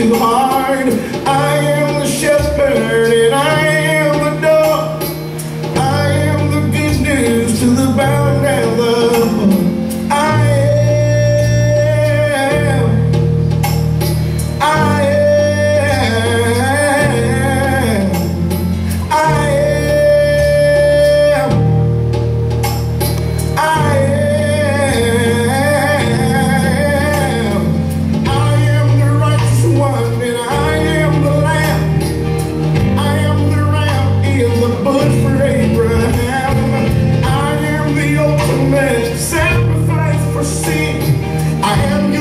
too hard. I I am